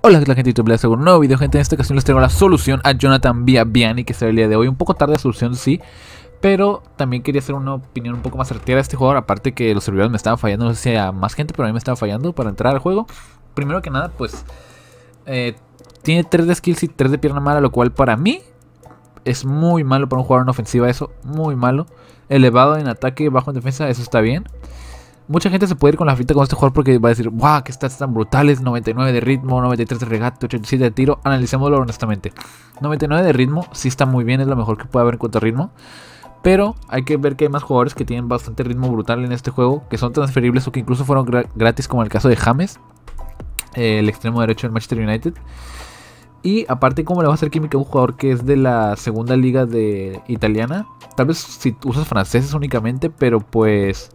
Hola, ¿qué tal gente de YouTube? Les hago un nuevo video, gente. En esta ocasión les traigo la solución a Jonathan Viaviani, que será el día de hoy. Un poco tarde la solución, sí. Pero también quería hacer una opinión un poco más certera de este jugador. Aparte que los servidores me estaban fallando, no sé si a más gente, pero a mí me estaba fallando para entrar al juego. Primero que nada, pues... Eh, tiene 3 de skills y 3 de pierna mala, lo cual para mí es muy malo para un jugador en ofensiva eso. Muy malo. Elevado en ataque, bajo en defensa, eso está bien. Mucha gente se puede ir con la frita con este jugador porque va a decir, wow, que stats tan brutales, 99 de ritmo, 93 de regate, 87 de tiro. Analicémoslo honestamente. 99 de ritmo sí está muy bien, es lo mejor que puede haber en cuanto a ritmo. Pero hay que ver que hay más jugadores que tienen bastante ritmo brutal en este juego, que son transferibles o que incluso fueron gratis, como el caso de James, el extremo derecho del Manchester United. Y aparte, ¿cómo le va a hacer química a un jugador que es de la segunda liga de italiana? Tal vez si usas franceses únicamente, pero pues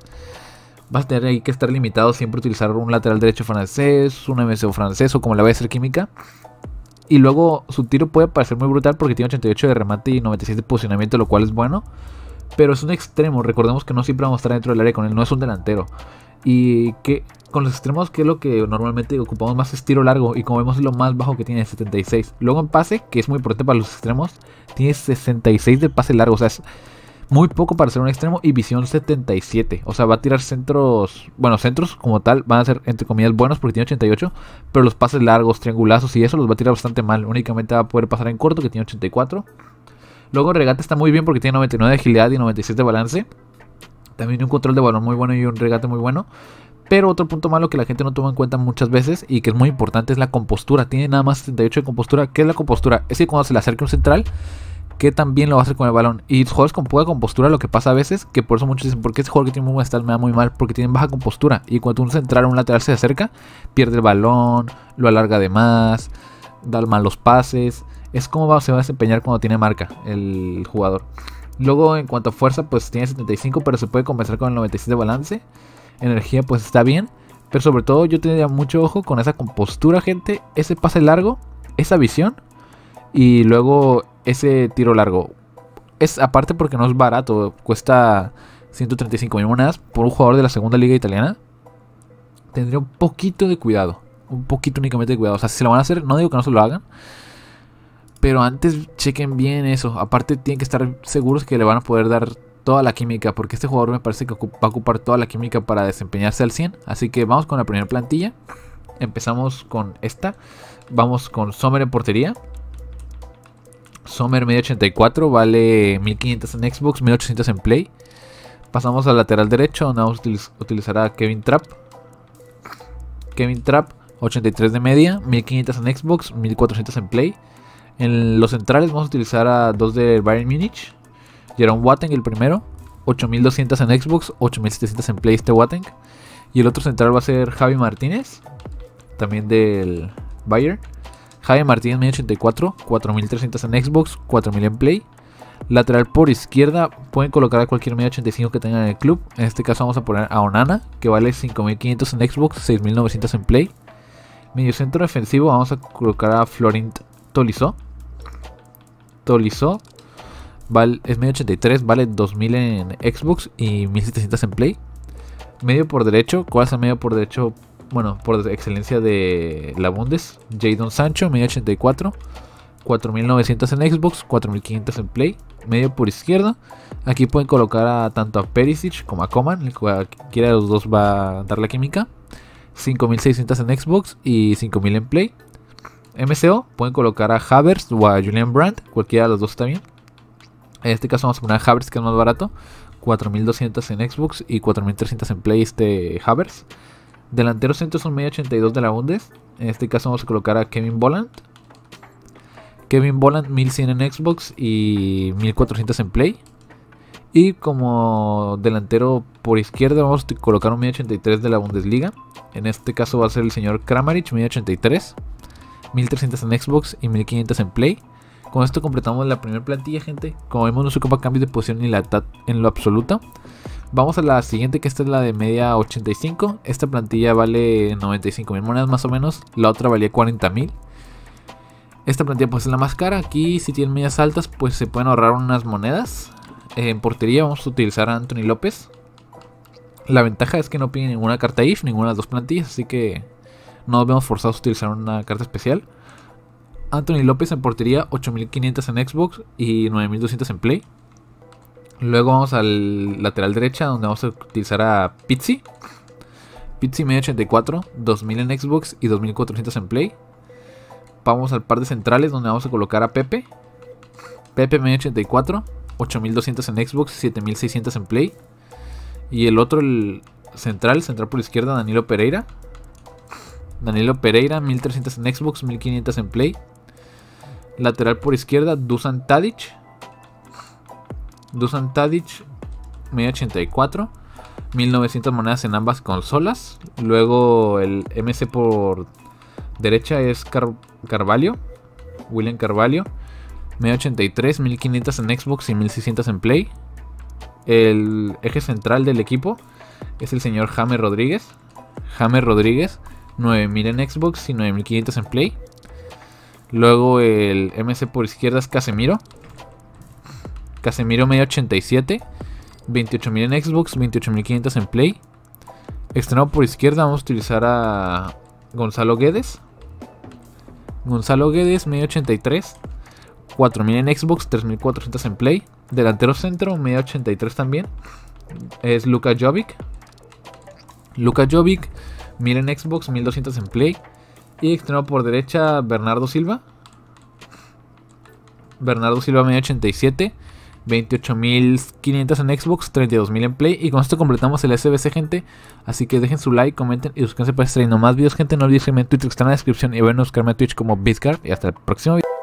vas a tener ahí que estar limitado siempre a utilizar un lateral derecho francés, un MSO francés o como le vaya a hacer química. Y luego su tiro puede parecer muy brutal porque tiene 88 de remate y 96 de posicionamiento, lo cual es bueno. Pero es un extremo, recordemos que no siempre vamos a estar dentro del área con él, no es un delantero. Y que con los extremos, que es lo que normalmente ocupamos más es tiro largo. Y como vemos es lo más bajo que tiene 76. Luego en pase, que es muy importante para los extremos, tiene 66 de pase largo. O sea, es muy poco para ser un extremo y visión 77. O sea, va a tirar centros, bueno, centros como tal van a ser entre comillas buenos porque tiene 88, pero los pases largos, triangulazos y eso los va a tirar bastante mal. Únicamente va a poder pasar en corto que tiene 84. Luego regate está muy bien porque tiene 99 de agilidad y 97 de balance. También un control de balón muy bueno y un regate muy bueno. Pero otro punto malo que la gente no toma en cuenta muchas veces y que es muy importante es la compostura. Tiene nada más 78 de compostura. ¿Qué es la compostura? Es que cuando se le acerca un central, que también lo va a hacer con el balón. Y jugadores con poca compostura, lo que pasa a veces, que por eso muchos dicen, ¿por qué ese jugador que tiene muy estado me da muy mal? Porque tienen baja compostura. Y cuando un central o un lateral se acerca, pierde el balón, lo alarga de más, da malos pases. Es como se va a desempeñar cuando tiene marca el jugador. Luego, en cuanto a fuerza, pues tiene 75, pero se puede compensar con el 96 de balance. Energía, pues está bien. Pero sobre todo, yo tendría mucho ojo con esa compostura, gente. Ese pase largo, esa visión. Y luego ese tiro largo. Es aparte porque no es barato, cuesta 135 mil monedas por un jugador de la segunda liga italiana. Tendría un poquito de cuidado, un poquito únicamente de cuidado. O sea, si se lo van a hacer, no digo que no se lo hagan, pero antes chequen bien eso. Aparte tienen que estar seguros que le van a poder dar toda la química, porque este jugador me parece que va a ocupar toda la química para desempeñarse al 100. Así que vamos con la primera plantilla. Empezamos con esta. Vamos con Sommer en portería. Sommer medio 84 vale 1500 en Xbox, 1800 en Play. Pasamos al lateral derecho donde vamos a utilizar a Kevin Trapp. Kevin Trapp 83 de media, 1500 en Xbox, 1400 en Play. En los centrales vamos a utilizar a dos de Bayern Munich. Jerome Watteng el primero, 8200 en Xbox, 8700 en Play este Watteng. Y el otro central va a ser Javi Martínez, también del Bayern. Jaime Martínez 1084, 4300 en Xbox, 4000 en Play. Lateral por izquierda, pueden colocar a cualquier medio 85 que tengan en el club. En este caso vamos a poner a Onana, que vale 5500 en Xbox, 6900 en Play. Medio centro defensivo, vamos a colocar a Florint Tolizo. Tolizo vale, es medio 83, vale 2000 en Xbox y 1700 en Play. Medio por derecho, ¿cuál es el medio por derecho? Bueno, por excelencia de la Bundes, Jadon Sancho, medio 84, 4900 en Xbox, 4500 en Play, medio por izquierda. Aquí pueden colocar a tanto a Perisic como a Coman, cualquiera de los dos va a dar la química. 5600 en Xbox y 5000 en Play. MCO, pueden colocar a Havers o a Julian Brandt, cualquiera de los dos está bien. En este caso vamos a poner a Havers que es más barato, 4200 en Xbox y 4300 en Play este Havers. Delantero centro son medio 82 de la Bundes. En este caso vamos a colocar a Kevin Bolland. Kevin Bolland 1100 en Xbox y 1400 en Play. Y como delantero por izquierda vamos a colocar un medio 83 de la Bundesliga. En este caso va a ser el señor Kramaric, medio 83. 1300 en Xbox y 1500 en Play. Con esto completamos la primera plantilla, gente. Como vemos, no se ocupa cambios de posición ni la en lo absoluto. Vamos a la siguiente, que esta es la de media 85. Esta plantilla vale 95 mil monedas más o menos. La otra valía 40 mil. Esta plantilla pues es la más cara. Aquí si tienen medias altas pues se pueden ahorrar unas monedas. En portería vamos a utilizar a Anthony López. La ventaja es que no piden ninguna carta IF, ninguna de las dos plantillas. Así que no nos vemos forzados a utilizar una carta especial. Anthony López en portería, 8500 en Xbox y 9200 en Play. Luego vamos al lateral derecha, donde vamos a utilizar a Pizzi. Pizzi medio 84, 2000 en Xbox y 2400 en Play. Vamos al par de centrales, donde vamos a colocar a Pepe. Pepe medio 84, 8200 en Xbox y 7600 en Play. Y el otro, el central, central por izquierda, Danilo Pereira. Danilo Pereira, 1300 en Xbox, 1500 en Play. Lateral por izquierda, Dusan Tadic. Dusan Tadic, medio 84. 1900 monedas en ambas consolas. Luego el MC por derecha es Carvalho. William Carvalho. Medio 83, 1500 en Xbox y 1600 en Play. El eje central del equipo es el señor James Rodríguez. James Rodríguez, 9000 en Xbox y 9500 en Play. Luego el MC por izquierda es Casemiro. Casemiro medio 87. 28.000 en Xbox, 28.500 en Play. Extremo por izquierda vamos a utilizar a Gonzalo Guedes. Gonzalo Guedes, medio 83. 4.000 en Xbox, 3.400 en Play. Delantero centro, medio 83 también. Es Luka Jovic. Luka Jovic, 1.000 en Xbox, 1.200 en Play. Y extremo por derecha, Bernardo Silva. Bernardo Silva, medio 87. 28.500 en Xbox, 32.000 en Play. Y con esto completamos el SBC, gente. Así que dejen su like, comenten y suscríbanse para estar más videos, gente. No olviden seguirme en Twitter, que está en la descripción. Y bueno, buscarme a Twitch como Bizcard. Y hasta el próximo video.